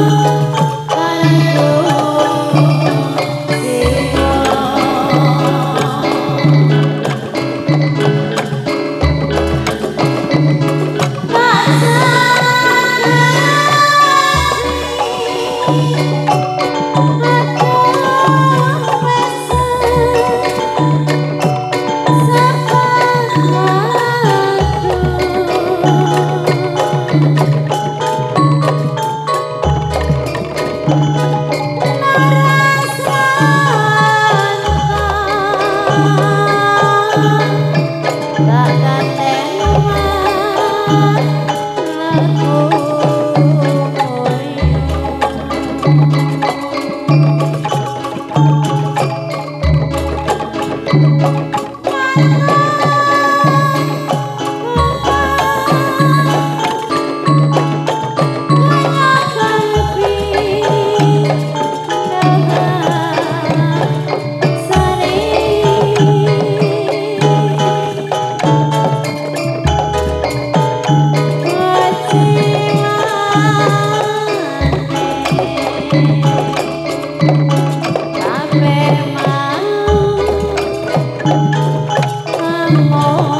love. Oh Allah